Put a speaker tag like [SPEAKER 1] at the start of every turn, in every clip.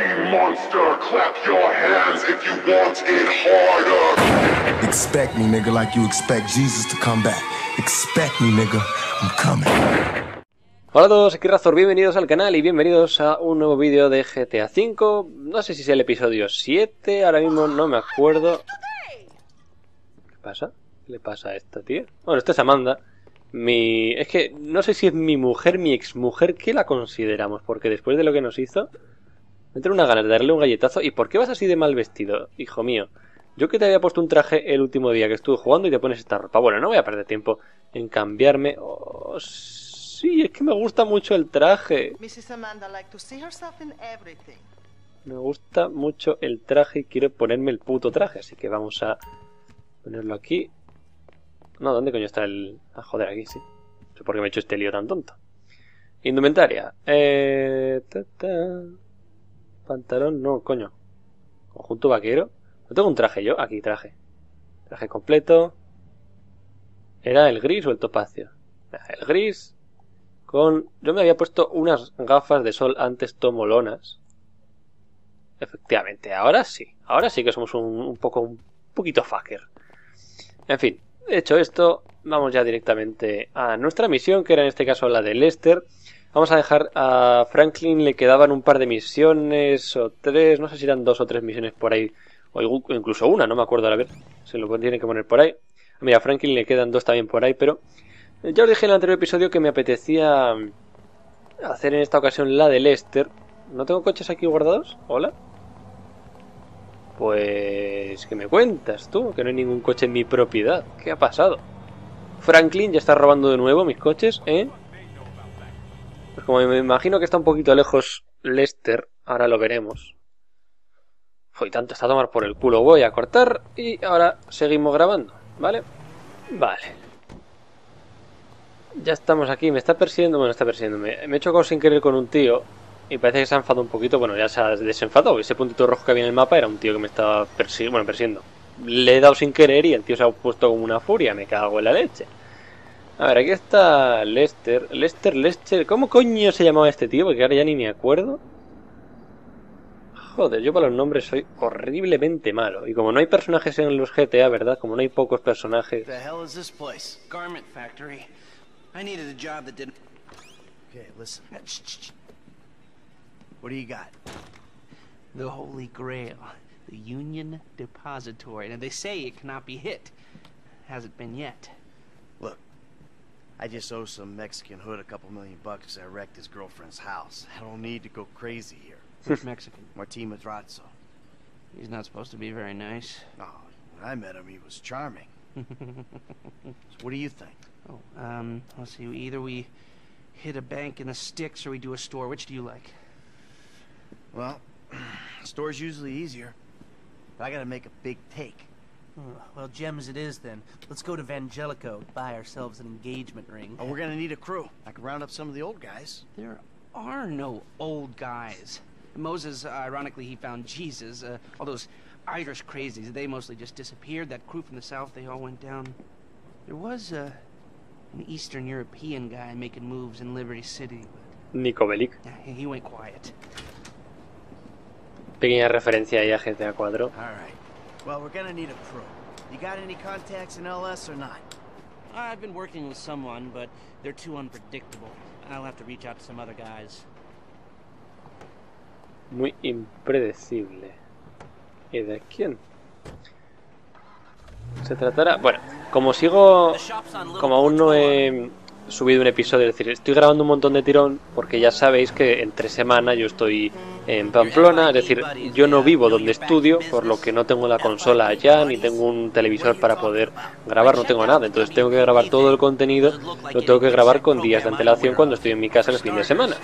[SPEAKER 1] Monster, clap your hands if you want it harder.
[SPEAKER 2] Expect me, nigga, like you expect Jesus to come back. Expect me, nigga. I'm coming.
[SPEAKER 3] Hola a todos, aquí Razor, bienvenidos al canal y bienvenidos a un nuevo vídeo de GTA V. No sé si es el episodio 7, ahora mismo no me acuerdo. ¿Qué pasa? ¿Qué le pasa a esta tía? Bueno, esta es Amanda. Mi... Es que no sé si es mi mujer, mi exmujer, ¿qué la consideramos? Porque después de lo que nos hizo, me tengo una ganas de darle un galletazo. ¿Y por qué vas así de mal vestido, hijo mío? Yo que te había puesto un traje el último día que estuve jugando y te pones esta ropa. Bueno, no voy a perder tiempo en cambiarme. Oh, sí, es que me gusta mucho el traje.
[SPEAKER 4] Mrs. Amanda like to see herself in everything.
[SPEAKER 3] Me gusta mucho el traje y quiero ponerme el puto traje. Así que vamos a ponerlo aquí. No, ¿dónde coño está el...? Ah, joder, aquí sí. No sé por qué me he hecho este lío tan tonto. Indumentaria. Eh... ta, ta. Pantalón, no, coño. Conjunto vaquero. ¿No tengo un traje yo? Aquí, traje. Traje completo. ¿Era el gris o el topacio? El gris. Con... Yo me había puesto unas gafas de sol antes tomolonas. Efectivamente, ahora sí. Ahora sí que somos un, un poco... Un poquito fucker. En fin, hecho esto, vamos ya directamente a nuestra misión, que era en este caso la de Lester. Vamos a dejar a Franklin, le quedaban un par de misiones o tres, no sé si eran dos o tres misiones por ahí, o incluso una, no me acuerdo a ver, se lo tiene que poner por ahí. Mira, a Franklin le quedan dos también por ahí, pero ya os dije en el anterior episodio que me apetecía hacer en esta ocasión la de Lester. ¿No tengo coches aquí guardados? ¿Hola? Pues... ¿qué me cuentas tú? Que no hay ningún coche en mi propiedad. ¿Qué ha pasado? Franklin ya está robando de nuevo mis coches, ¿eh? Como me imagino que está un poquito lejos Lester, ahora lo veremos. Fue tanto está a tomar por el culo. Voy a cortar y ahora seguimos grabando, ¿vale? Vale. Ya estamos aquí. Me está persiguiendo. Bueno, está persiguiendo. Me, me he chocado sin querer con un tío. Y parece que se ha enfadado un poquito. Bueno, ya se ha desenfadado. Ese puntito rojo que había en el mapa era un tío que me estaba persiguiendo. Bueno, persiguiendo. Le he dado sin querer y el tío se ha puesto como una furia. Me cago en la leche. A ver, aquí está Lester. Lester, Lester. ¿Cómo coño se llamaba este tío? Porque ahora ya ni me acuerdo. Joder, yo para los nombres soy horriblemente malo. Y como no hay personajes en los GTA, ¿verdad? Como no hay pocos personajes.
[SPEAKER 5] The hell is this place? Garment factory. I needed a job that didn't. Okay, listen. What do you got? The Holy Grail, the Union Depository. Now they say it cannot be hit. Hasn't been yet.
[SPEAKER 6] I just owe some Mexican hood a couple million bucks I wrecked his girlfriend's house. I don't need to go crazy here.
[SPEAKER 5] Which Mexican?
[SPEAKER 6] Martín Madrazo.
[SPEAKER 5] He's not supposed to be very nice.
[SPEAKER 6] Oh, when I met him, he was charming. So what do you think?
[SPEAKER 5] Oh, um, let's see. Either we hit a bank in the sticks or we do a store. Which do you like?
[SPEAKER 6] Well, store's usually easier. But I gotta make a big take.
[SPEAKER 7] Well, gems it is then. Let's go to Vangelico, buy ourselves an engagement ring.
[SPEAKER 6] Oh, we're gonna need a crew. I can round up some of the old guys.
[SPEAKER 5] There are no old guys. Moses, uh, ironically, he found Jesus. Uh, all those Irish crazies, they mostly just disappeared. That crew from the south, they all went down. There was uh, an Eastern European guy making moves in Liberty City,
[SPEAKER 3] Nico Bellic.
[SPEAKER 5] yeah, he went quiet.
[SPEAKER 3] Pequeña referencia ahí a GTA 4.
[SPEAKER 6] All right. Well, we're gonna need a crew. You got any contacts in LS or not?
[SPEAKER 7] I've been working with someone, but they're too unpredictable. I'll have to reach out to some other guys.
[SPEAKER 3] Muy impredecible. ¿Y de quién? Se tratará... Bueno, como sigo... Como aún no he subido un episodio, es decir, estoy grabando un montón de tirón porque ya sabéis que entre semana yo estoy en Pamplona, es decir, yo no vivo donde estudio, por lo que no tengo la consola allá, ni tengo un televisor para poder grabar, no tengo nada, entonces tengo que grabar todo el contenido, lo tengo que grabar con días de antelación cuando estoy en mi casa el fin de semana,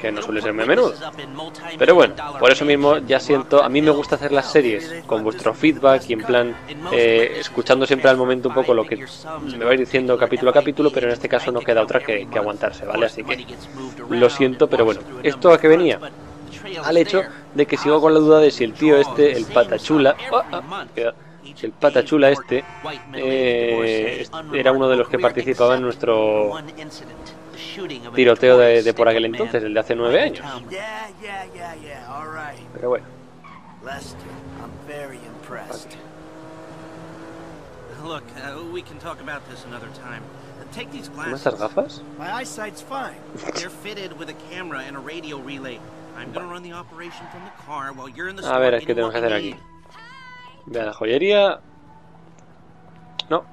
[SPEAKER 3] que no suele ser muy menudo. Pero bueno, por eso mismo ya siento, a mí me gusta hacer las series con vuestro feedback y en plan, eh, escuchando siempre al momento un poco lo que me vais diciendo capítulo a capítulo, pero en este caso no queda otra que, aguantarse, ¿vale? Así que lo siento, pero bueno, ¿esto a qué venía? al hecho de que sigo con la duda de si el tío este, el patachula, ah, ah, queda- el patachula este, eh, era uno de los que participaba en nuestro tiroteo de, por aquel entonces, el de hace nueve años. Pero bueno,
[SPEAKER 6] Lester, I'm very impressed.
[SPEAKER 5] Look, uh, we can talk about this another time. Take these
[SPEAKER 3] ¿cómo
[SPEAKER 5] glasses.
[SPEAKER 3] estas gafas?
[SPEAKER 6] My eyesight's fine.
[SPEAKER 5] They're fitted with a camera and a radio relay. I'm gonna run the operation from the car while you're in the
[SPEAKER 3] A ver, ¿qué
[SPEAKER 5] getting
[SPEAKER 3] tenemos que hacer aquí? Ve a la joyería. No.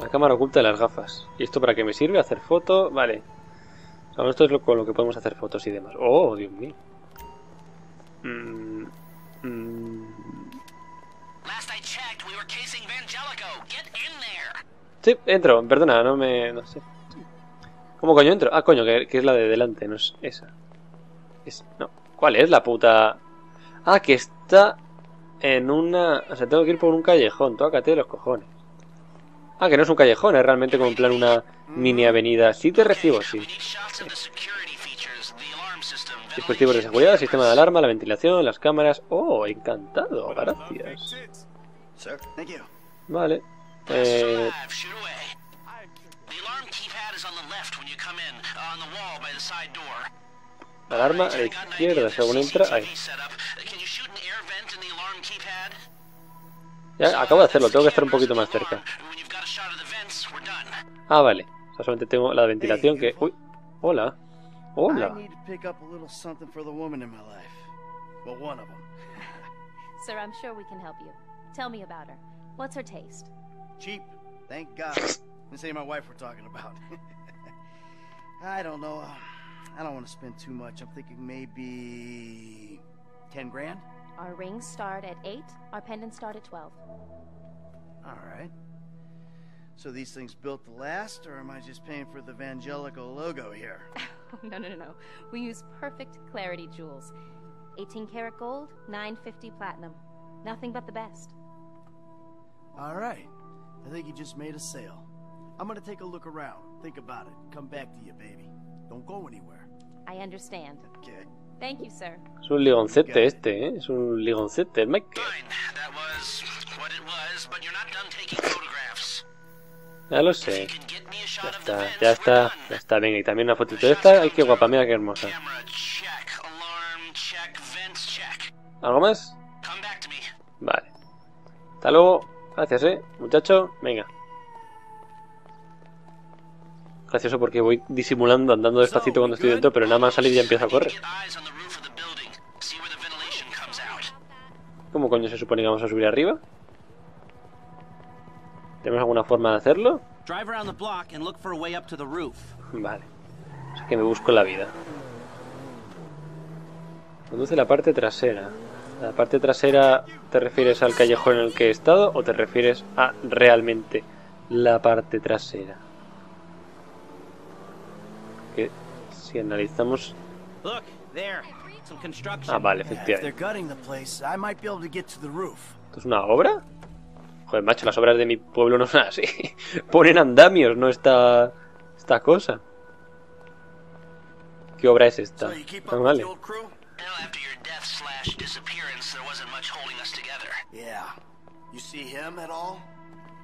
[SPEAKER 3] La cámara oculta de las gafas. ¿Y esto para qué me sirve? ¿Hacer foto? Vale. O sea, esto es lo, con lo que podemos hacer fotos y demás. Oh, Dios mío. Mm, mm. Sí, entro. Perdona, no me... No sé. ¿Cómo coño entro? Ah, coño, que, que es la de delante, no es esa. Es, no. ¿Cuál es la puta...? Ah, que está en una... O sea, tengo que ir por un callejón. Tócate los cojones. Ah, que no es un callejón, es realmente como en plan una mini avenida. Sí te recibo, sí. Dispositivos de seguridad, sistema de alarma, la ventilación, las cámaras. Oh, encantado, gracias. Vale. Eh, alarma a la izquierda, según entra. Ahí. Ya, acabo de hacerlo, tengo que estar un poquito más cerca. Ah, vale. O sea, solamente tengo la ventilación que... Uy, hola.
[SPEAKER 6] I
[SPEAKER 3] Hola.
[SPEAKER 6] need to pick up a little something for the woman in my life. Well, one of them.
[SPEAKER 8] Sir, I'm sure we can help you. Tell me about her. What's her taste?
[SPEAKER 6] Cheap. Thank God. This ain't my wife we're talking about. I don't know. I don't want to spend too much. I'm thinking maybe ten grand.
[SPEAKER 8] Our rings start at 8, our pendants start at 12.
[SPEAKER 6] All right. So these things built to last, or am I just paying for the Vangelico logo here?
[SPEAKER 8] no, no, no, no. We use perfect clarity jewels. 18 karat gold, 950 platinum. Nothing but the best.
[SPEAKER 6] All right. I think you just made a sale. I'm gonna take a look around. Think about it. Come back to you, baby. Don't go anywhere.
[SPEAKER 8] I understand.
[SPEAKER 6] Okay.
[SPEAKER 8] Thank you, sir.
[SPEAKER 3] Es un ligoncete este, ¿eh? Es un ligoncete, Mike.
[SPEAKER 5] Fine. That was what it was, but you're not done taking photographs.
[SPEAKER 3] Ya lo sé. Ya está, ya está, ya está. Venga, y también una fotito de esta. Ay, qué guapa, mira qué hermosa. ¿Algo más? Vale. Hasta luego. Gracias, eh, muchacho. Venga. Gracioso porque voy disimulando, andando despacito cuando estoy dentro, pero nada más salir ya empiezo a correr. ¿Cómo coño se supone que vamos a subir arriba? ¿Tenemos alguna forma de hacerlo? Vale. O sea que me busco la vida. Conduce la parte trasera. ¿La parte trasera te refieres al callejón en el que he estado o te refieres a realmente la parte trasera? Que si analizamos... Ah, vale,
[SPEAKER 6] Yeah, if they're
[SPEAKER 3] efectivamente.
[SPEAKER 6] gutting the place, I might be able to get to the roof.
[SPEAKER 3] ¿Esto es una obra? Joder, macho, las obras de mi pueblo no son así. Ponen andamios, no esta, esta cosa. ¿Qué obra es esta? Ah, vale.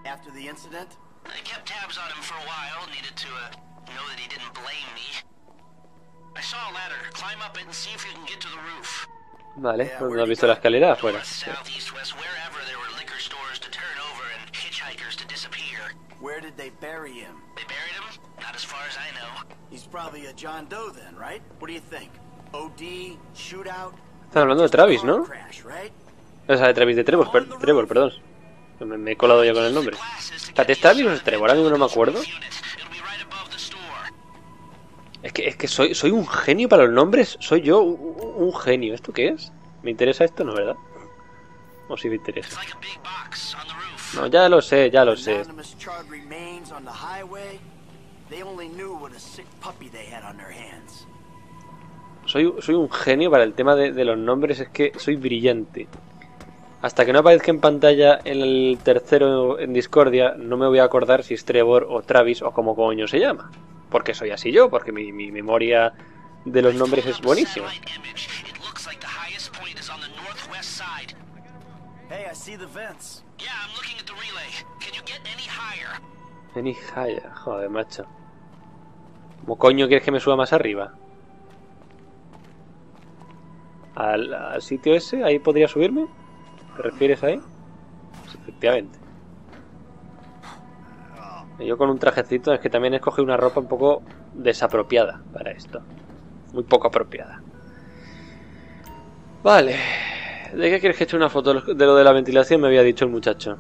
[SPEAKER 5] after
[SPEAKER 6] the incident?
[SPEAKER 5] I kept tabs on him for a while. Needed to uh, know that he didn't blame me. I saw a ladder. Climb up it and see if you can get to the roof.
[SPEAKER 3] Vale,
[SPEAKER 6] Yeah,
[SPEAKER 3] ¿no has visto la escalera afuera?
[SPEAKER 5] North, south, east, west, wherever there were liquor stores to turn over and hitchhikers to disappear.
[SPEAKER 6] Where did they bury him?
[SPEAKER 5] They buried him? Not as far as I know.
[SPEAKER 6] He's probably a John Doe then, right? What do you think? OD, shootout?
[SPEAKER 3] Están hablando de Travis, ¿no?
[SPEAKER 6] Crash, right?
[SPEAKER 3] O sea, de Travis de Trevor, per- Trevor, perdón. Me, me he colado ya con el nombre. ¿es Travis o es Trevor? Ahora mismo no me acuerdo. Es que, es que soy, soy un genio para los nombres. Soy yo un, un genio. ¿Esto qué es? ¿Me interesa esto? No, ¿verdad? O sí me interesa. No, ya lo sé, ya lo sé. Soy, soy un genio para el tema de, de los nombres. Es que soy brillante. Hasta que no aparezca en pantalla el tercero en Discordia, no me voy a acordar si es Trevor o Travis o como coño se llama. Porque soy así yo, porque mi, mi memoria de los nombres es buenísima.
[SPEAKER 6] Hey, I see the vents.
[SPEAKER 5] Higher.
[SPEAKER 3] Joder, macho. ¿Cómo coño quieres que me suba más arriba? ¿Al, al sitio ese? ¿Ahí podría subirme? ¿Te refieres ahí? Pues efectivamente. Yo con un trajecito es que también escogí una ropa un poco desapropiada para esto. Muy poco apropiada. Vale. ¿De qué quieres que eche una foto? De lo de la ventilación me había dicho el muchacho.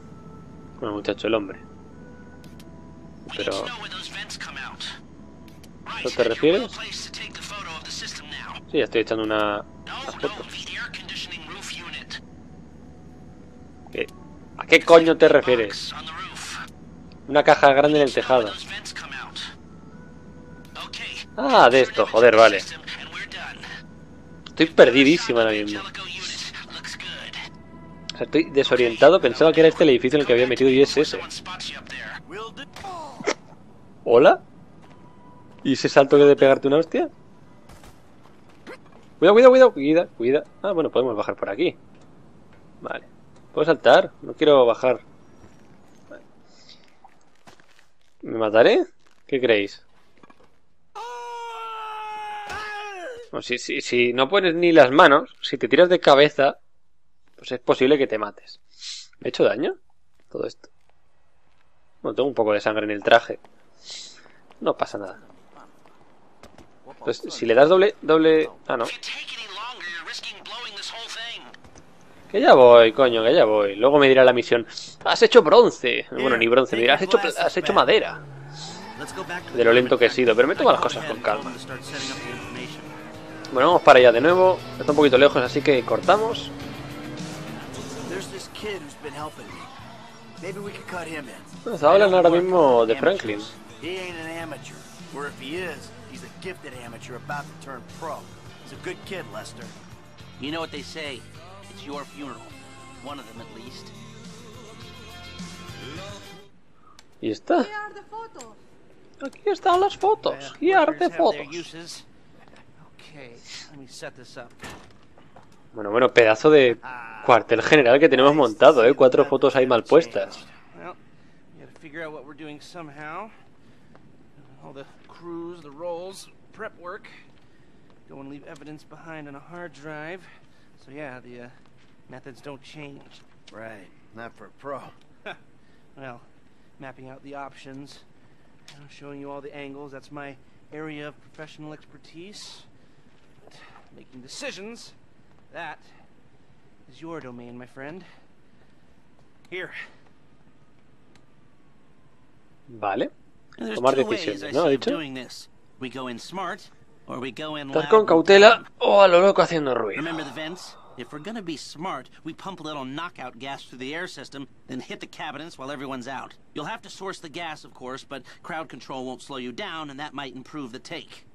[SPEAKER 3] Bueno, el muchacho, el hombre. Pero... ¿Eso te refieres? Sí, ya estoy echando una. ¿Qué? ¿A qué coño te refieres? Una caja grande en el tejado. Ah, de esto, joder, vale. Estoy perdidísimo ahora mismo. O sea, estoy desorientado. Pensaba que era este el edificio en el que había metido y es ese. ¿Hola? ¿Y ese salto que de pegarte una hostia? Cuidado, cuidado, cuidado, cuida, cuida. Ah, bueno, podemos bajar por aquí. Vale. ¿Puedo saltar? No quiero bajar. ¿Me mataré? ¿Qué creéis? No, si, si, si no pones ni las manos, si te tiras de cabeza, pues es posible que te mates. ¿Me he hecho daño? Todo esto. Bueno, tengo un poco de sangre en el traje. No pasa nada. Pues si le das doble... doble... Ah, no. Que ya voy, coño, que ya voy. Luego me dirá la misión. Has hecho bronce. Bueno, ni bronce, me dirá, has hecho, has hecho madera. De lo lento que he sido, pero me tomo las cosas con calma. Bueno, vamos para allá de nuevo. Está un poquito lejos, así que cortamos. Pues hablan ahora mismo de Franklin.
[SPEAKER 6] He ain't an amateur. Or if he is, he's a gifted amateur about to turn pro. He's a good kid, Lester.
[SPEAKER 5] You know what they say. It's your funeral. One of them at least.
[SPEAKER 3] ¿Y está? Aquí están las fotos.
[SPEAKER 7] Have their
[SPEAKER 3] fotos. Bueno, bueno, pedazo de cuartel general que tenemos montado, ¿eh? Cuatro fotos ahí mal puestas.
[SPEAKER 7] All the crews, the rolls, prep work. Don't want to leave evidence behind on a hard drive. So yeah, the uh, methods don't change.
[SPEAKER 6] Right. Not for a pro.
[SPEAKER 7] Well, mapping out the options, you know, showing you all the angles. That's my area of professional expertise. But making decisions, that is your domain, my friend. Here.
[SPEAKER 3] Vale. Tomar decisiones, ¿no? Ha dicho.
[SPEAKER 5] doing this. We go in smart, or we go in
[SPEAKER 3] Estar con cautela o a lo loco haciendo ruido.
[SPEAKER 5] Remember the vents? If we're gonna be smart, we pump a little knockout gas through the air system, then hit the cabinets while everyone's out. You'll have to source the gas, of course, but crowd control won't slow you down, and that might improve the take.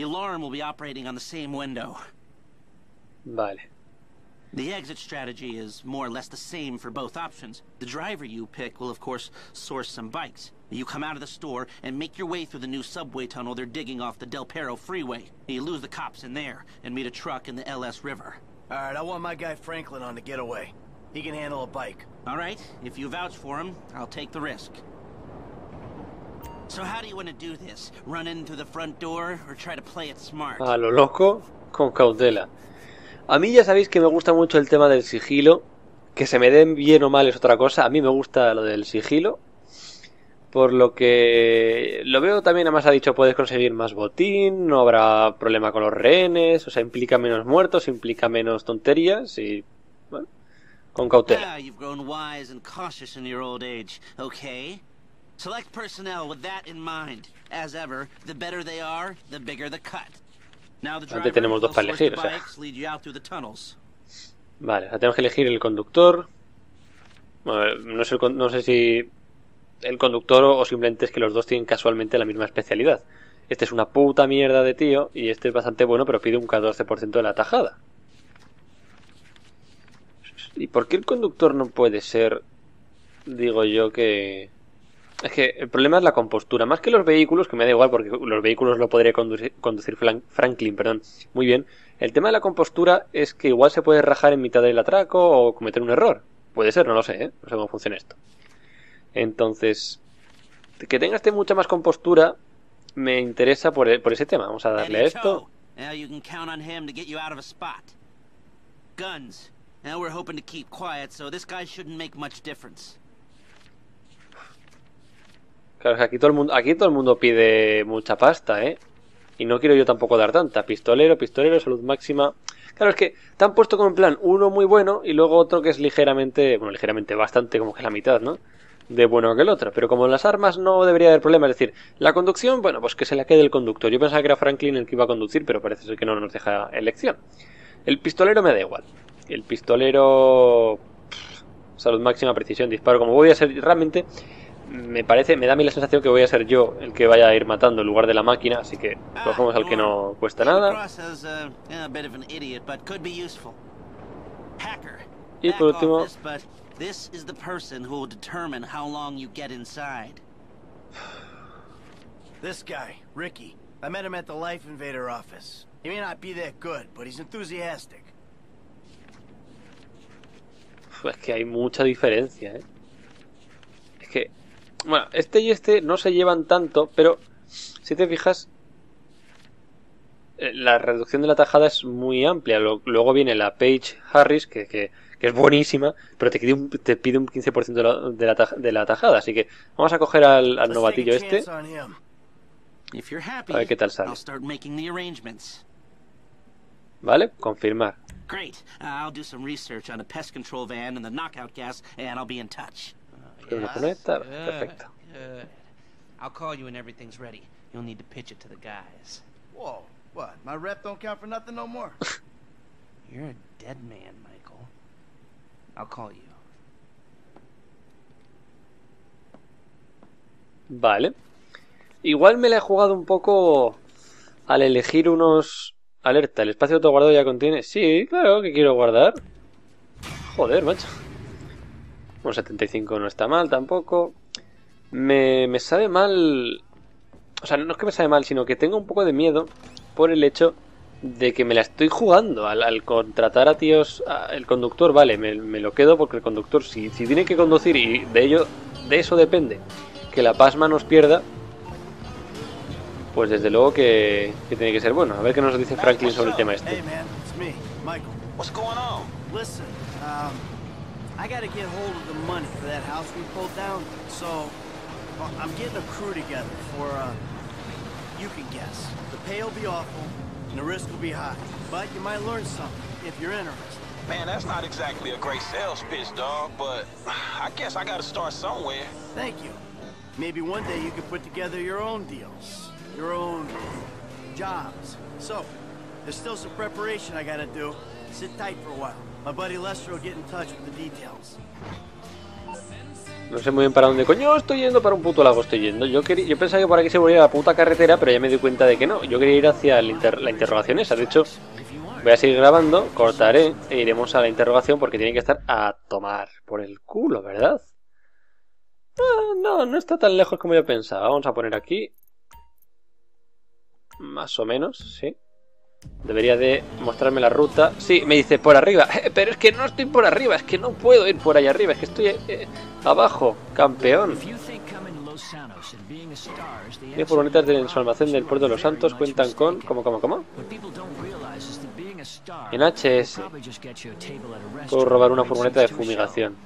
[SPEAKER 5] The alarm will be operating on the same window.
[SPEAKER 3] Vale.
[SPEAKER 5] The exit strategy is more or less the same for both options. The driver you pick will, of course, source some bikes. You come out of the store and make your way through the new subway tunnel they're digging off the Del Perro freeway. You lose the cops in there and meet a truck in the LS River.
[SPEAKER 6] All right, I want my guy Franklin on the getaway. He can handle a bike.
[SPEAKER 5] All right, if you vouch for him, I'll take the risk. So how do you want to do this? Run in through the front door or try to play it smart?
[SPEAKER 3] A lo loco con cautela. A mí ya sabéis que me gusta mucho el tema del sigilo. Que se me den bien o mal es otra cosa. A mí me gusta lo del sigilo. Por lo que lo veo también, además ha dicho, puedes conseguir más botín, no habrá problema con los rehenes, o sea, implica menos muertos, implica menos tonterías y... Bueno, con cautela.
[SPEAKER 5] Ah, Select personnel with that in mind. As ever, the better they are, the bigger the cut. Now the driver
[SPEAKER 3] tenemos dos
[SPEAKER 5] will
[SPEAKER 3] para elegir, o sea.
[SPEAKER 5] lead you out through the tunnels.
[SPEAKER 3] Vale, sea, tenemos que elegir el conductor. Bueno, no sé, no sé si el conductor o simplemente es que los dos tienen casualmente la misma especialidad. Este es una puta mierda de tío y este es bastante bueno pero pide un 14% de la tajada. ¿Y por qué el conductor no puede ser, digo yo, que... Es que el problema es la compostura, más que los vehículos, que me da igual porque los vehículos lo podría conducir, conducir Franklin, perdón, muy bien. El tema de la compostura es que igual se puede rajar en mitad del atraco o cometer un error. Puede ser, no lo sé, ¿eh? no sé cómo funciona esto. Entonces, que tenga este mucha más compostura me interesa por, por ese tema. Vamos a darle a esto.
[SPEAKER 5] Guns. Now we're hoping to keep quiet, so this guy shouldn't make much difference.
[SPEAKER 3] Claro, aquí todo el mundo, aquí todo el mundo pide mucha pasta, ¿eh? Y no quiero yo tampoco dar tanta. Pistolero, pistolero, salud máxima. Claro, es que te han puesto como en plan uno muy bueno y luego otro que es ligeramente, bueno, ligeramente bastante, como que la mitad, ¿no? De bueno que el otro. Pero como en las armas no debería haber problema, es decir, la conducción, bueno, pues que se la quede el conductor. Yo pensaba que era Franklin el que iba a conducir, pero parece ser que no nos deja elección. El pistolero me da igual. El pistolero. salud máxima, precisión, disparo. Como voy a ser realmente. Me parece, me da a mí la sensación que voy a ser yo el que vaya a ir matando en lugar de la máquina, así que cogemos al que no cuesta nada. Y por último.
[SPEAKER 5] This is the person who will determine how long you get inside.
[SPEAKER 6] This guy, Ricky. I met him at the Life Invader office. He may not be that good, but he's enthusiastic.
[SPEAKER 3] Es que hay mucha diferencia, ¿eh? Bueno, este y este no se llevan tanto, pero si te fijas, eh, la reducción de la tajada es muy amplia. Luego viene la Page Harris, que, que, que es buenísima, pero te pide un, te pide un 15% de la, de, la, de la, tajada. Así que vamos a coger al, al novatillo este. A ver qué tal sale. ¿Vale? Confirmar.
[SPEAKER 5] Great. Uh, I'll do some research on the pest control van and the knockout gas, and I'll be in touch.
[SPEAKER 3] Perfecto. Good.
[SPEAKER 7] I'll call you when everything's ready. You'll need to pitch it to the guys.
[SPEAKER 6] Whoa, what? My rep don't count for nothing no more.
[SPEAKER 7] You're a dead man, Michael. I'll call you.
[SPEAKER 3] Vale. Igual me la he jugado un poco al elegir unos Alerta, ¿el espacio autoguardado ya contiene? Sí, claro que quiero guardar. Joder, macho. Un 75 no está mal tampoco. Me, me sabe mal... O sea, no es que me sabe mal, sino que tengo un poco de miedo por el hecho de que me la estoy jugando. Al, contratar a tíos, el conductor, vale, me, lo quedo porque el conductor, si, si tiene que conducir y de ello, de eso depende, que la pasma nos pierda, pues desde luego que, tiene que ser bueno. A ver qué nos dice Franklin sobre el tema este.
[SPEAKER 6] Hey man, I gotta get hold of the money for that house we pulled down. So, well, I'm getting a crew together for, uh, you can guess. The pay will be awful, and the risk will be high. But you might learn something if you're interested.
[SPEAKER 9] Man, that's not exactly a great sales pitch, dog, but I guess I gotta start somewhere.
[SPEAKER 6] Thank you. Maybe one day you can put together your own deals your own jobs. So, there's still some preparation I gotta do. Sit tight for a while. My buddy Lester get in touch with the details.
[SPEAKER 3] No sé muy bien para dónde coño estoy yendo, para un puto lago estoy yendo. Yo, quería, yo pensaba que por aquí se volvía la puta carretera, pero ya me di cuenta de que no. Yo quería ir hacia la interrogación esa. De hecho, voy a seguir grabando, cortaré e iremos a la interrogación porque tiene que estar a tomar por el culo, ¿verdad? Ah, no, no está tan lejos como yo pensaba. Vamos a poner aquí más o menos, sí. Debería de mostrarme la ruta. Sí, me dice por arriba. Pero es que no estoy por arriba, es que no puedo ir por allá arriba, es que estoy eh, abajo, campeón. Las furgonetas del almacén del puerto de los Santos cuentan con... ¿Cómo, cómo, cómo? En HS. Puedo robar una furgoneta de fumigación.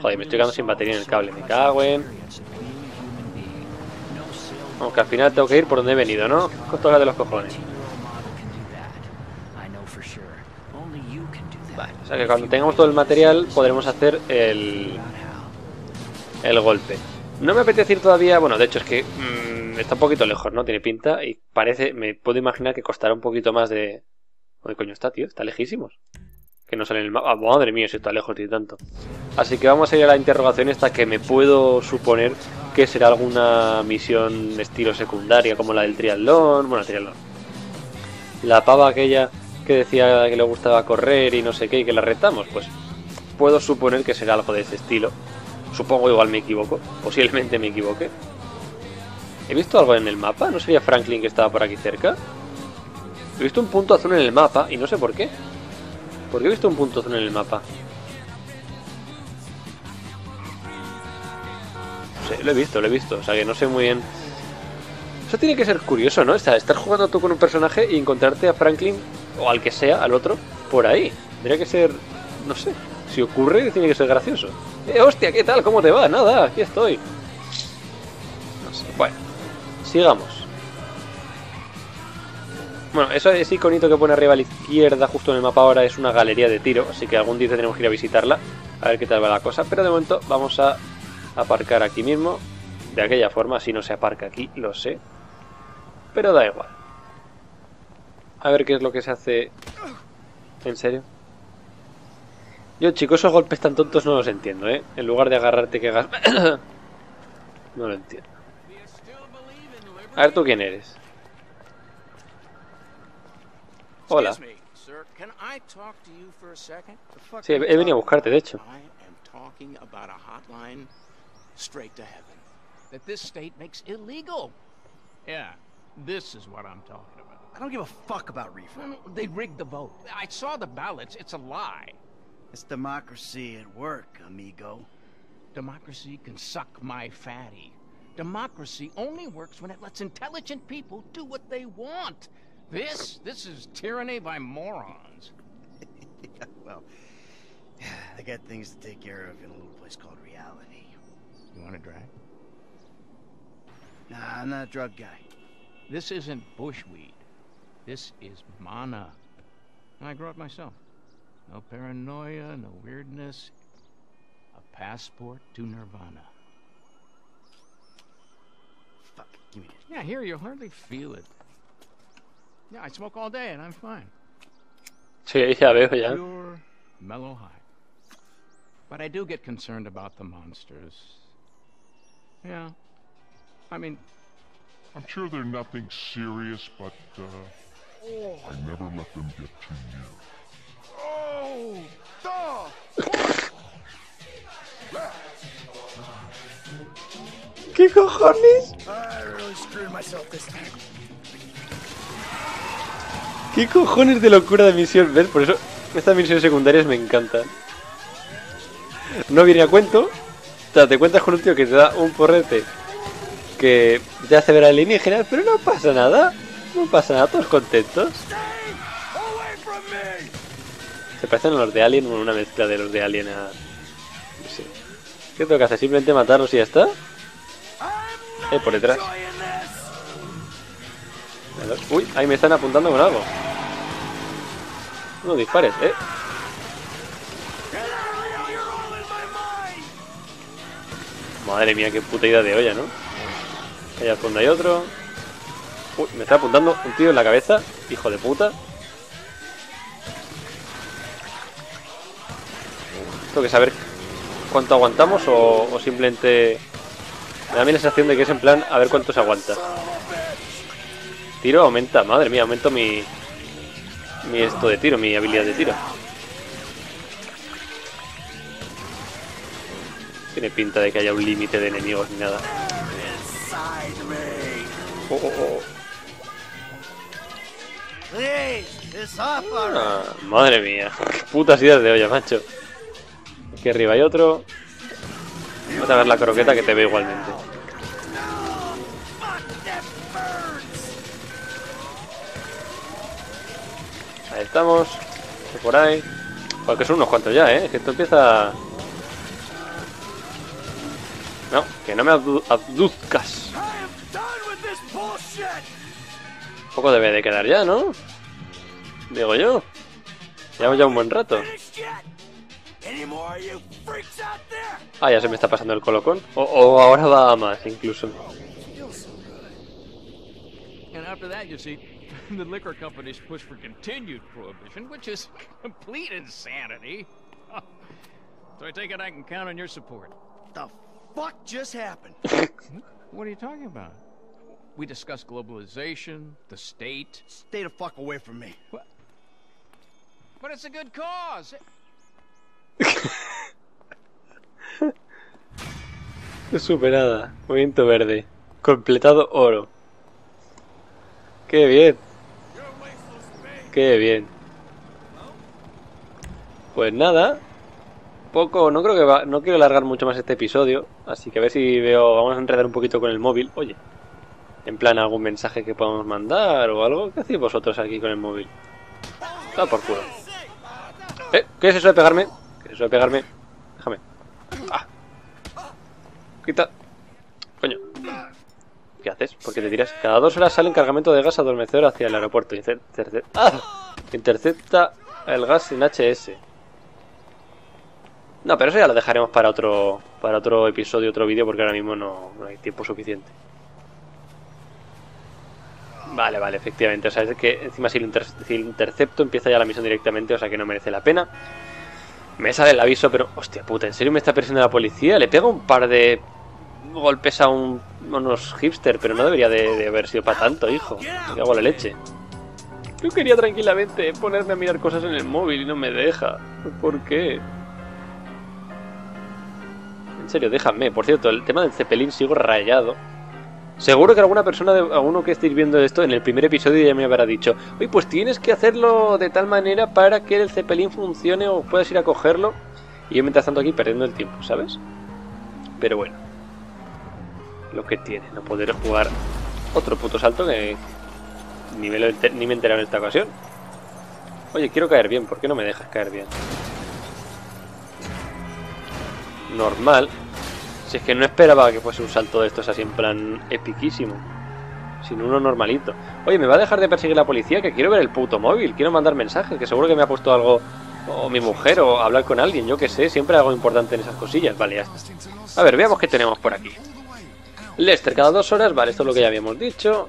[SPEAKER 3] Joder, me estoy quedando sin batería en el cable. Me cago en... Aunque al final tengo que ir por donde he venido, ¿no? Con de los cojones. O sea que cuando tengamos todo el material podremos hacer el, el golpe. No me apetece ir todavía, bueno, de hecho es que mmm, está un poquito lejos, ¿no? Tiene pinta y parece, me puedo imaginar que costará un poquito más de... ¿Dónde coño está, tío? Está lejísimos. Que no sale en el mapa. Ah, madre mía, si está lejos y tanto. Así que vamos a ir a la interrogación esta que me puedo suponer que será alguna misión estilo secundaria como la del triatlón. Bueno, triatlón. La pava aquella que decía que le gustaba correr y no sé qué y que la retamos, pues puedo suponer que será algo de ese estilo. Supongo igual me equivoco, posiblemente me equivoque. ¿He visto algo en el mapa? ¿No sería Franklin que estaba por aquí cerca? He visto un punto azul en el mapa y no sé por qué. ¿Por qué he visto un punto azul en el mapa? Sé, lo he visto, lo he visto. O sea que no sé muy bien. Eso tiene que ser curioso, ¿no? Estar, estar jugando tú con un personaje y encontrarte a Franklin o al que sea, al otro, por ahí. Tendría que ser. No sé. Si ocurre, tiene que ser gracioso. ¡Eh, hostia! ¿Qué tal? ¿Cómo te va? Nada, aquí estoy. No sé. Bueno, sigamos. Bueno, eso ese iconito que pone arriba a la izquierda, justo en el mapa ahora, es una galería de tiro, así que algún día tenemos que ir a visitarla, a ver qué tal va la cosa. Pero de momento vamos a aparcar aquí mismo, de aquella forma, si no se aparca aquí, lo sé. Pero da igual. A ver qué es lo que se hace... ¿En serio? Yo, chicos, esos golpes tan tontos no los entiendo, ¿eh? En lugar de agarrarte que hagas... no lo entiendo. A ver, ¿tú quién eres? Hola. Sí, he, venido a buscarte, de hecho.
[SPEAKER 10] That this state makes illegal. Yeah, this is what I'm talking about.
[SPEAKER 6] I don't give a fuck about reefer.
[SPEAKER 10] They rigged the vote. I saw the ballots. It's a lie.
[SPEAKER 6] It's democracy at work, amigo.
[SPEAKER 10] Democracy can suck my fatty. Democracy only works when it lets intelligent people do what they want. This, this is tyranny by morons.
[SPEAKER 6] well, I got things to take care of in a little place called reality.
[SPEAKER 10] You want a drag?
[SPEAKER 6] Nah, I'm not a drug guy.
[SPEAKER 10] This isn't bushweed. This is mana. And I grow it myself. No paranoia, no weirdness. A passport to nirvana.
[SPEAKER 6] Fuck, give me it.
[SPEAKER 10] Yeah, here you hardly feel it. Yeah, I smoke all day and I'm fine.
[SPEAKER 3] Sí, ya veo, ya.
[SPEAKER 10] Pure, mellow high. But I do get concerned about the monsters. Yeah. I mean,
[SPEAKER 1] I'm sure they're nothing serious, but uh,
[SPEAKER 3] ¿Qué cojones? ¿Qué cojones de locura de misión? ¿Ves? Por eso estas misiones secundarias me encantan. No viene a cuento. O sea, te cuentas con un tío que te da un porrete que te hace ver alienígenas, pero no pasa nada. No pasa nada, todos contentos. Se parecen a los de Alien, una mezcla de los de Alien a... No sé. ¿Qué tengo que hacer? ¿Simplemente matarlos y ya está? Eh, por detrás. Uy, ahí me están apuntando con algo. No dispares, eh. Madre mía, qué puta idea de olla, ¿no? Allá al fondo hay otro. Uy, me está apuntando un tío en la cabeza. Hijo de puta. Tengo que saber cuánto aguantamos o, o simplemente... Me da a mí la sensación de que es en plan a ver cuánto se aguanta. Tiro aumenta, madre mía, aumento mi... Mi esto de tiro, mi habilidad de tiro. Tiene pinta de que haya un límite de enemigos ni nada. Oh, oh, oh. Ah, madre mía, qué putas ideas de olla, macho. Aquí arriba hay otro. Vamos a ver la croqueta que te veo igualmente. Ahí estamos. Por ahí. Porque son unos cuantos ya, ¿eh? Que esto empieza... No, que no me abdu- abduzcas. Poco debe de quedar ya, ¿no? Digo yo. Llevamos ya un buen rato. Ah, ya se me está pasando el colocón. O, o ahora va a más, incluso.
[SPEAKER 10] The liquor companies push for continued prohibition, which is complete insanity. so I take it I can count on your support.
[SPEAKER 6] The fuck just happened?
[SPEAKER 10] What are you talking about? We discussed globalization, the state.
[SPEAKER 6] Stay the fuck away from me.
[SPEAKER 10] But it's a good cause.
[SPEAKER 3] Superada. Movimiento verde. Completado oro. Qué bien. Qué bien. Pues nada. Poco, no creo que va, no quiero alargar mucho más este episodio, así que a ver si veo, vamos a enredar un poquito con el móvil. Oye, en plan algún mensaje que podamos mandar o algo. ¿Qué hacéis vosotros aquí con el móvil? Está por culo. ¿Eh? ¿Qué es eso de pegarme? ¿Qué es eso de pegarme? Déjame. Ah. Quita. Coño. ¿Qué haces? ¿Por qué te tiras? Cada dos horas sale un cargamento de gas adormecedor hacia el aeropuerto. Inter- interce- ¡Ah! Intercepta el gas sin HS. No, pero eso ya lo dejaremos para otro para otro episodio, otro vídeo, porque ahora mismo no hay tiempo suficiente. Vale, vale, efectivamente. O sea, es que encima si lo, inter- si lo intercepto empieza ya la misión directamente, o sea que no merece la pena. Me sale el aviso, pero hostia puta, ¿en serio me está persiguiendo la policía? Le pego un par de golpes a un, a unos hipster, pero no debería de, de haber sido para tanto, hijo. Me cago en la leche. Yo quería tranquilamente ponerme a mirar cosas en el móvil y no me deja. ¿Por qué? En serio, déjame. Por cierto, el tema del Zeppelin sigo rayado. Seguro que alguna persona, alguno que estéis viendo esto en el primer episodio ya me habrá dicho, oye, pues tienes que hacerlo de tal manera para que el Zeppelin funcione o puedas ir a cogerlo. Y yo mientras tanto aquí perdiendo el tiempo, ¿sabes? Pero bueno. Lo que tiene, no poder jugar otro puto salto que ni me, ni me he enterado en esta ocasión. Oye, quiero caer bien, ¿por qué no me dejas caer bien? Normal. Es que no esperaba que fuese un salto de estos así en plan epiquísimo. Sino uno normalito. Oye, ¿me va a dejar de perseguir la policía? Que quiero ver el puto móvil. Quiero mandar mensajes. Que seguro que me ha puesto algo. O mi mujer. O hablar con alguien. Yo que sé. Siempre algo importante en esas cosillas. Vale, ya está. A ver, veamos qué tenemos por aquí. Lester, cada dos horas. Vale, esto es lo que ya habíamos dicho.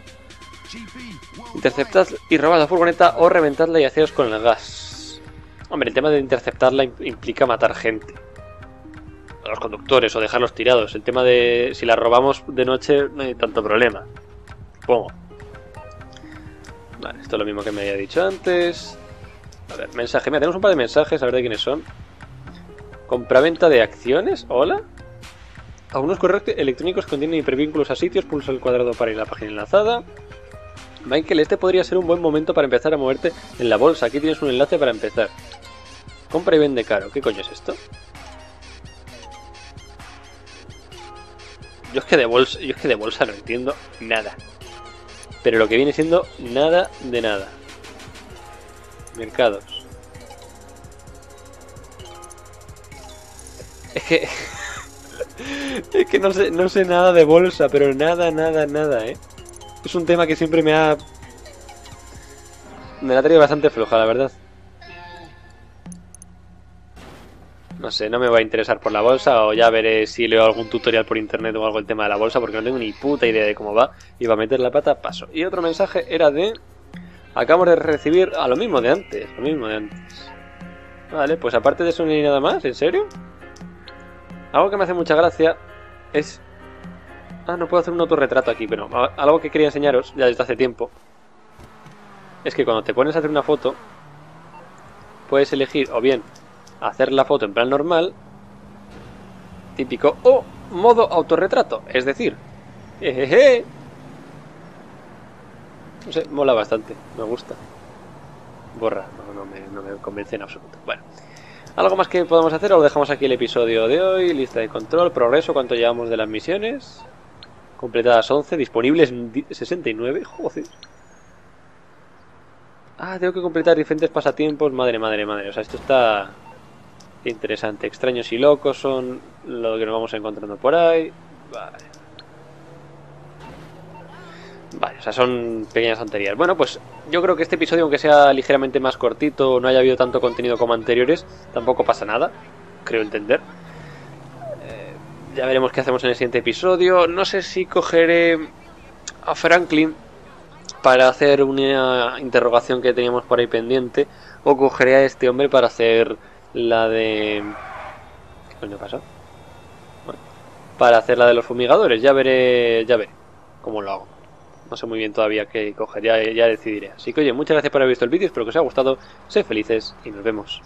[SPEAKER 3] Interceptad y robad la furgoneta o reventadla y haceos con el gas. Hombre, el tema de interceptarla im- implica matar gente. A los conductores o dejarlos tirados. El tema de si la robamos de noche no hay tanto problema. Supongo. Vale, esto es lo mismo que me había dicho antes. A ver, mensaje. Mira, tenemos un par de mensajes, a ver de quiénes son. Compraventa de acciones. Hola. Algunos correos electrónicos contienen hipervínculos a sitios. Pulsa el cuadrado para ir a la página enlazada. Michael, este podría ser un buen momento para empezar a moverte en la bolsa. Aquí tienes un enlace para empezar. Compra y vende caro. ¿Qué coño es esto? Yo es que de bolsa, yo es que de bolsa no entiendo nada. Pero lo que viene siendo nada de nada. Mercados. Es que es que no sé, no sé nada de bolsa, pero nada, nada, nada, ¿eh? Es un tema que siempre me ha... Me la ha traído bastante floja, la verdad. No sé, no me va a interesar por la bolsa o ya veré si leo algún tutorial por internet o algo el tema de la bolsa porque no tengo ni puta idea de cómo va. Y va a meter la pata, paso. Y otro mensaje era de... Acabamos de recibir a lo mismo de antes, lo mismo de antes. Vale, pues aparte de eso hay nada más, ¿en serio? Algo que me hace mucha gracia es... Ah, no puedo hacer un autorretrato aquí, pero algo que quería enseñaros ya desde hace tiempo es que cuando te pones a hacer una foto puedes elegir o bien hacer la foto en plan normal, típico, o modo autorretrato, es decir, jejeje. No sé, mola bastante, me gusta. Borra, no, no me, no me convence en absoluto. Bueno, ¿algo más que podamos hacer o dejamos aquí el episodio de hoy? Lista de control, progreso, cuánto llevamos de las misiones. Completadas 11, disponibles di- 69, joder. Ah, tengo que completar diferentes pasatiempos, madre, madre, madre. O sea, esto está interesante. Extraños y locos son lo que nos vamos encontrando por ahí. Vale. Vale, o sea, son pequeñas tonterías. Bueno, pues yo creo que este episodio, aunque sea ligeramente más cortito, no haya habido tanto contenido como anteriores, tampoco pasa nada, creo entender. Eh, ya veremos qué hacemos en el siguiente episodio. No sé si cogeré a Franklin para hacer una interrogación que teníamos por ahí pendiente, o cogeré a este hombre para hacer la de... ¿Qué coño pasó? Bueno. para hacer la de los fumigadores. Ya veré, ya veré cómo lo hago. No sé muy bien todavía qué coger, ya, ya decidiré. Así que oye, muchas gracias por haber visto el vídeo, espero que os haya gustado, sed felices y nos vemos.